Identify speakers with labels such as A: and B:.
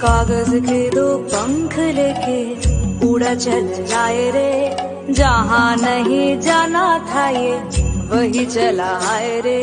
A: कागज़ के दो पंख लेके उड़ा चल जाए रे। जहाँ नहीं जाना था ये, वही चला आए रे।